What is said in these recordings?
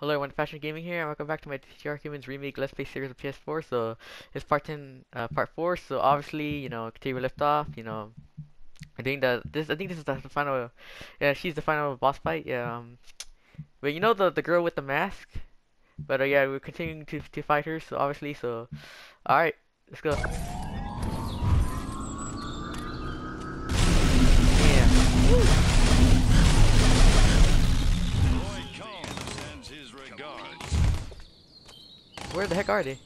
Hello everyone, Passion Gaming here, and welcome back to my TTR Humans Remake Let's Play series of PS4. So, it's part 10, uh, part 4, so obviously, you know, continue left off, you know, I think that this, I think this is the, final, yeah, she's the final boss fight, yeah, um, but you know the, the girl with the mask? But, uh, yeah, we're continuing to, to fight her, so obviously, so, alright, let's go. Where the heck are they?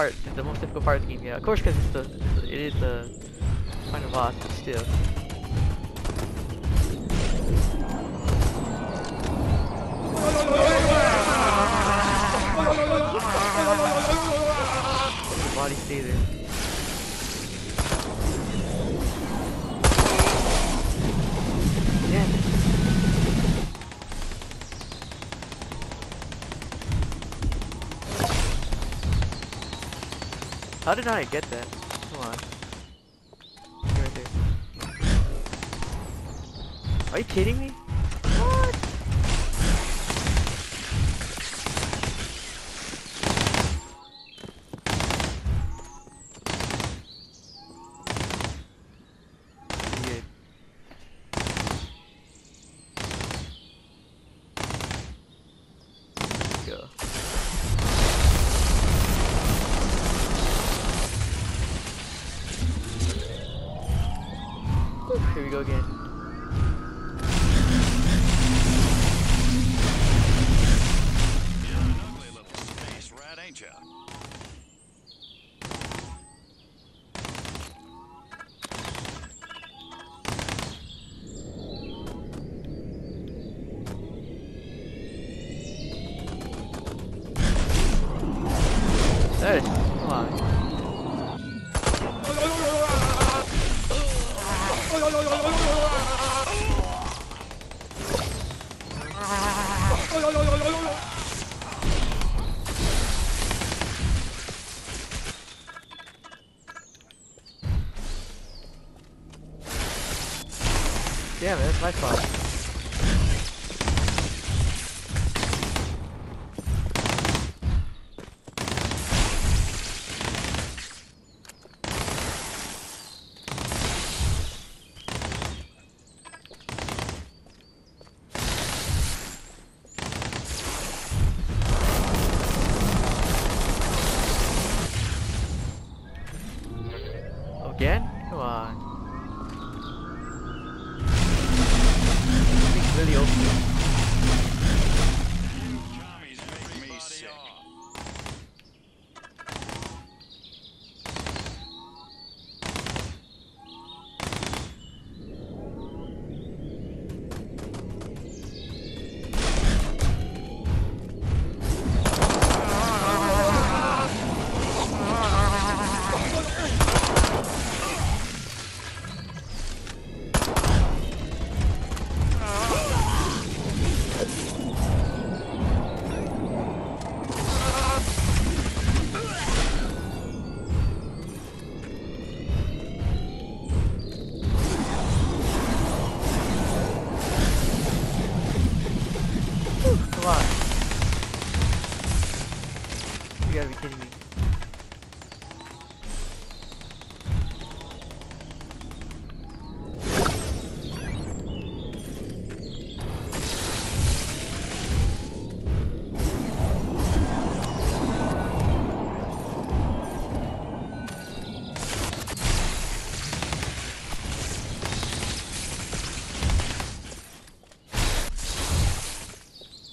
Part, the most difficult part of the game, yeah. Of course, because it's the, it's the, it is the final boss, but still. Body stay there. How did I get that? Come on. Right there. Are you kidding me? Damn it,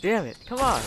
Damn it, come on.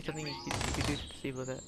Be something you could, you could do to disable that.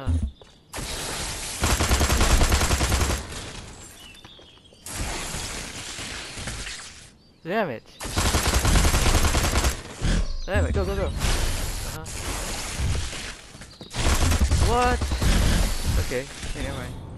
Huh. Damn it. Damn it, go, go, go. Uh huh. What? Okay, okay,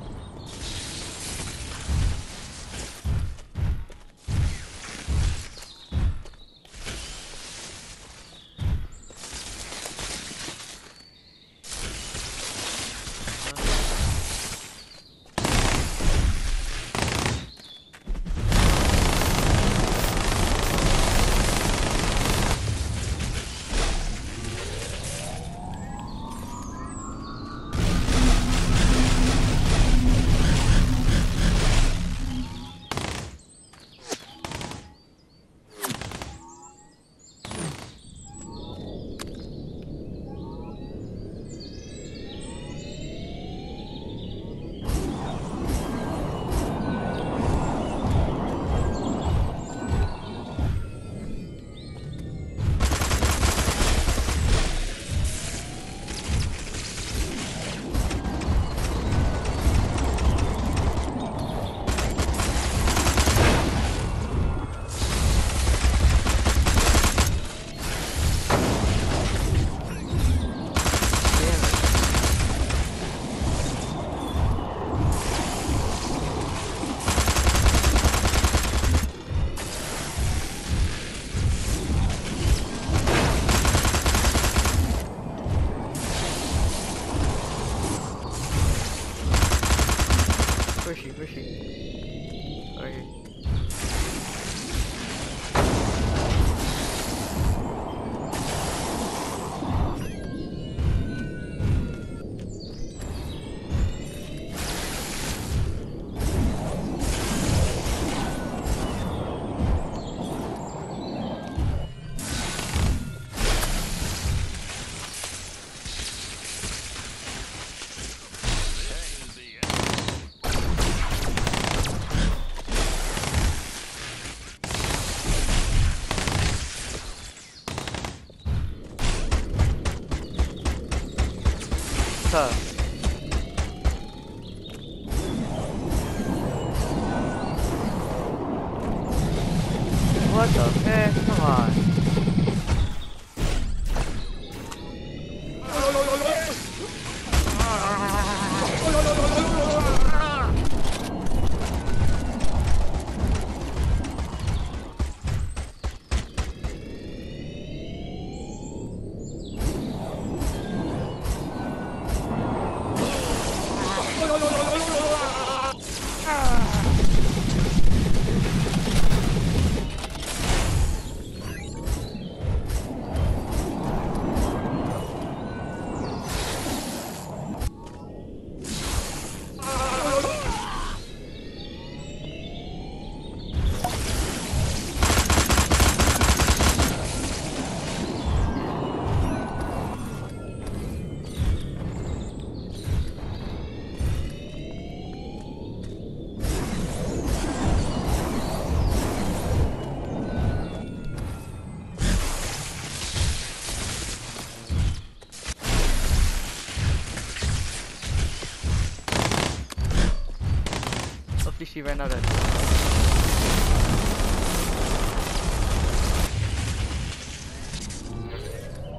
she ran out of.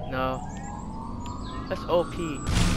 No. That's OP.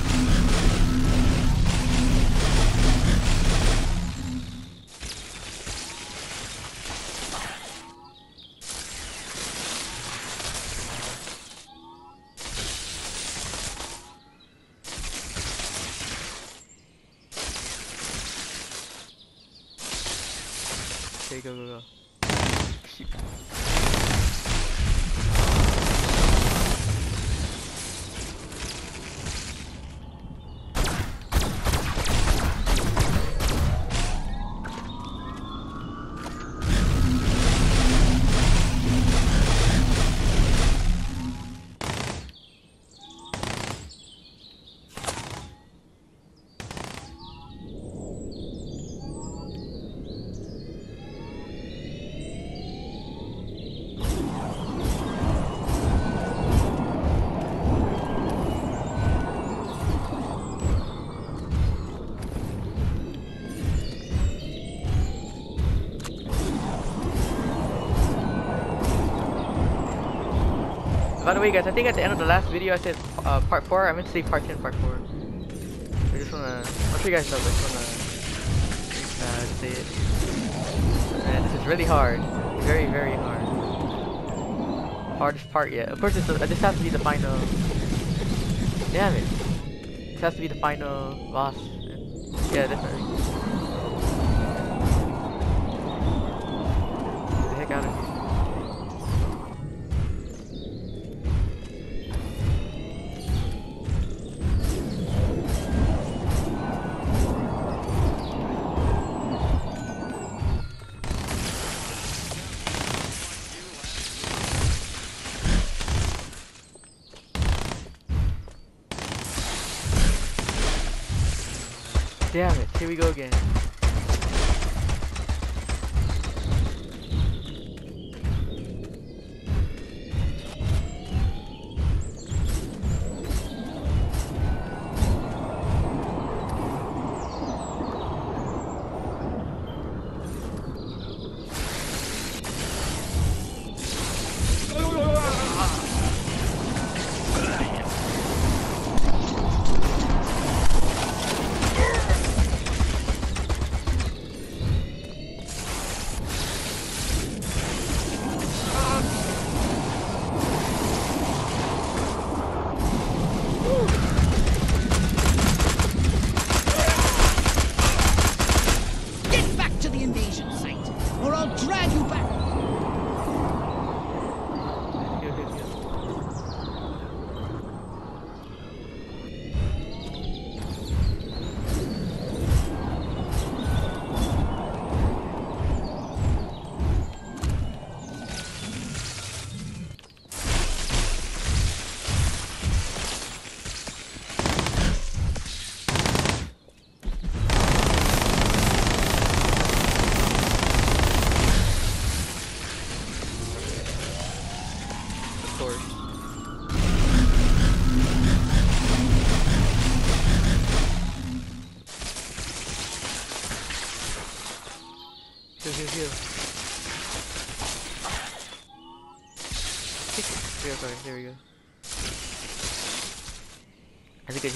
the way, guys, I think at the end of the last video I said uh, part 4. I meant to say part 10, part 4. I just wanna. I'm sure you guys know, but I just wanna uh, say it. Man, this is really hard. Very, very hard. Hardest part yet. Of course, this, this has to be the final. Damn it. This has to be the final boss. Yeah, definitely. Damn it, here we go again.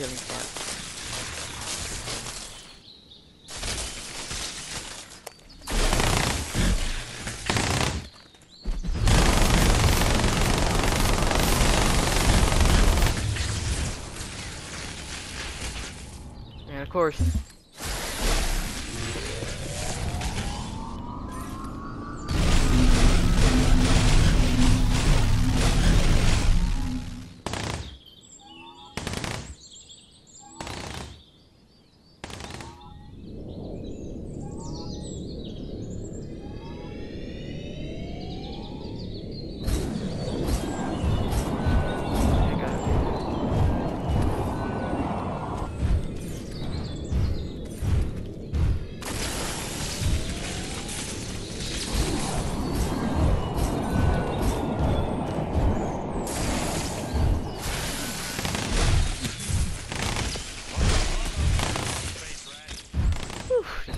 Healing. And of course.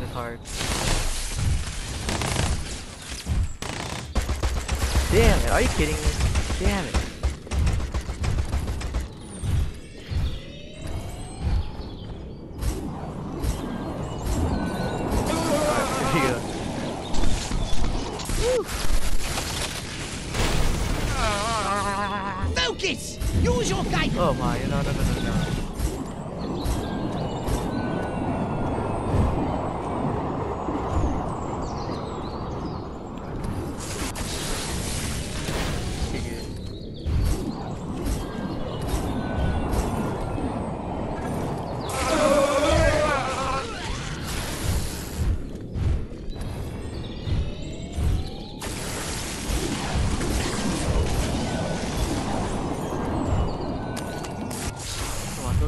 is hard. Damn it, are you kidding me? Damn it.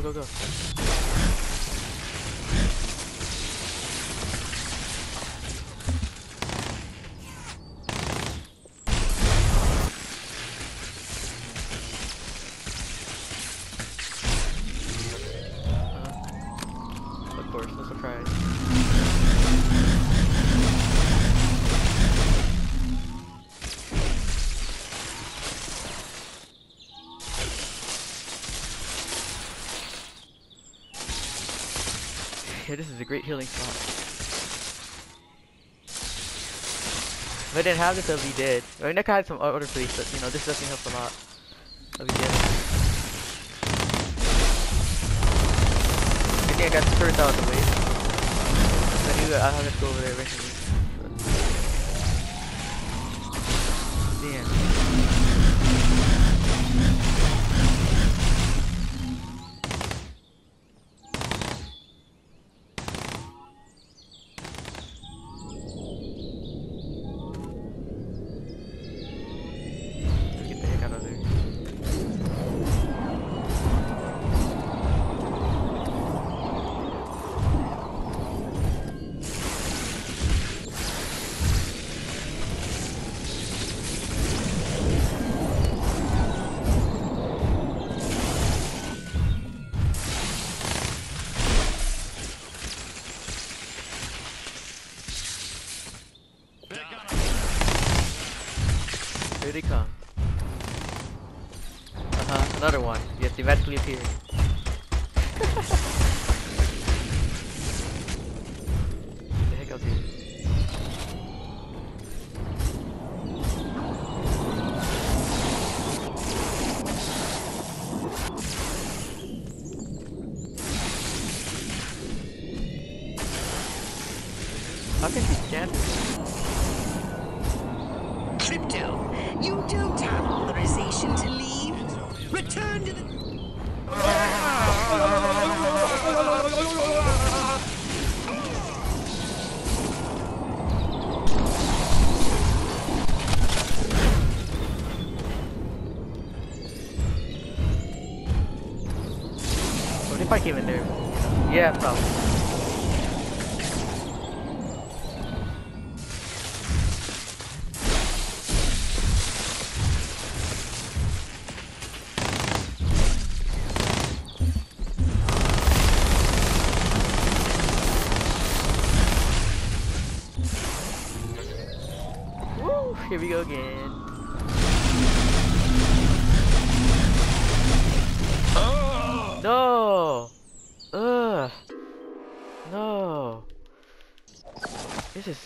Go, go, Yeah, this is a great healing spot. If I didn't have this, I'd be dead. I mean, I could have some other place, but you know, this definitely helps a lot. I'll be dead. I think I got spurred out of the way. I knew I'll have to go over there eventually. Damn. They come. Uh-huh, another one. Yes, they magically appear. If I came? Yeah, probably.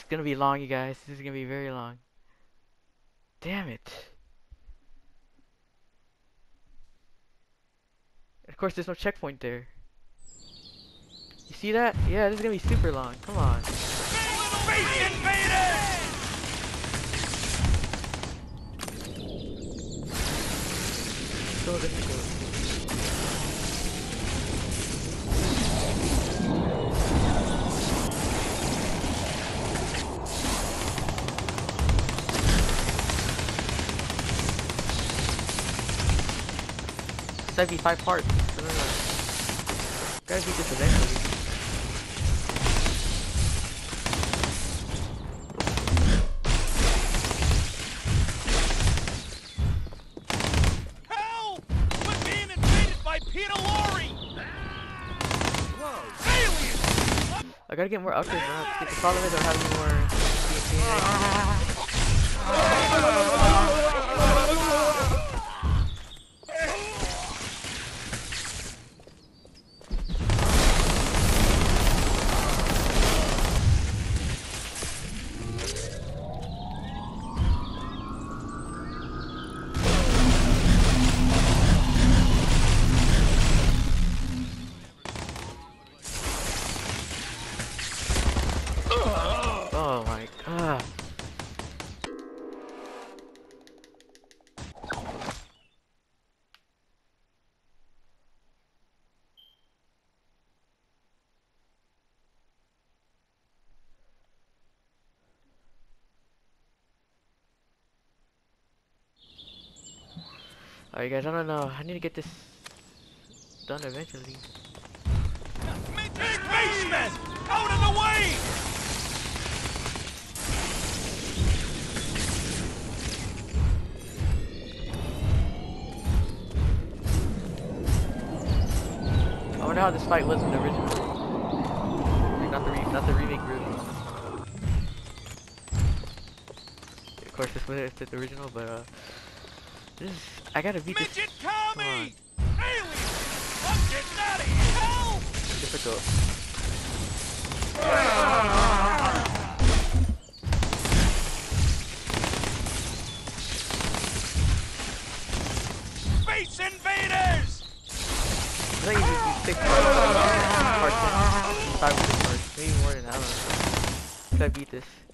Gonna be long, you guys. This is gonna be very long. Damn it. Of course, there's no checkpoint there. You see that? Yeah, this is gonna be super long. Come on. So difficult. 75 parts. No, no, no. Gotta beat this eventually. I gotta get more upgrades now. The problem is I have having more Alright guys, I don't know. I need to get this done eventually. Big basement! Out of the way! I wonder how this fight was in the original. Not the re not the remake really. Of course, this was the original, but uh, this is, I gotta beat this Midget Come on. Kami! Alien! I'm getting out of here! Help! difficult. Space invaders! I think you do six parts, parts, five or six parts, maybe more than. I don't know. Should I beat this?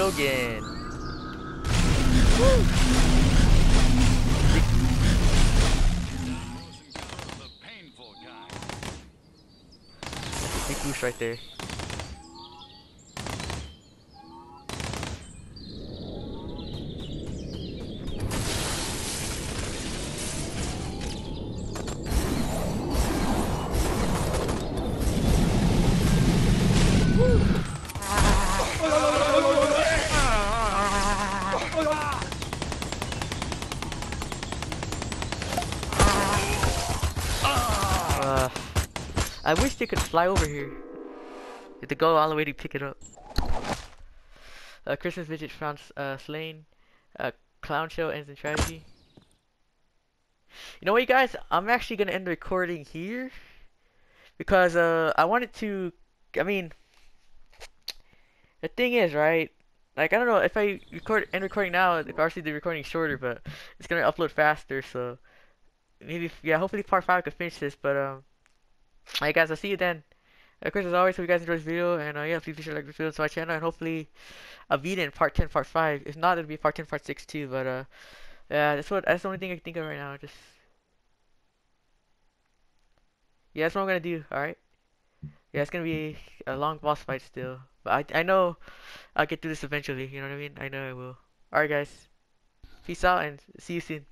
Kind. Big boost right there. Could fly over here. You have to go all the way to pick it up. Uh, Christmas Midget found uh, slain. Uh, clown show ends in tragedy. You know what, you guys? I'm actually gonna end the recording here because uh, I wanted to. I mean, the thing is, right? Like I don't know if I record end recording now. Obviously, the recording shorter, but it's gonna upload faster. So maybe yeah. Hopefully, part five I can finish this. But um, alright, guys. I'll see you then. Of course, as always, hope you guys enjoyed this video, and uh, yeah, please be sure to like this video to my channel, and hopefully, I'll beat in part 10, part 5. If not, it'll be part 10, part 6 too, but uh, yeah, that's what, that's the only thing I can think of right now, just, yeah, that's what I'm gonna do, alright? Yeah, it's gonna be a long boss fight still, but I, I know I'll get through this eventually, you know what I mean? I know I will. Alright guys, peace out, and see you soon.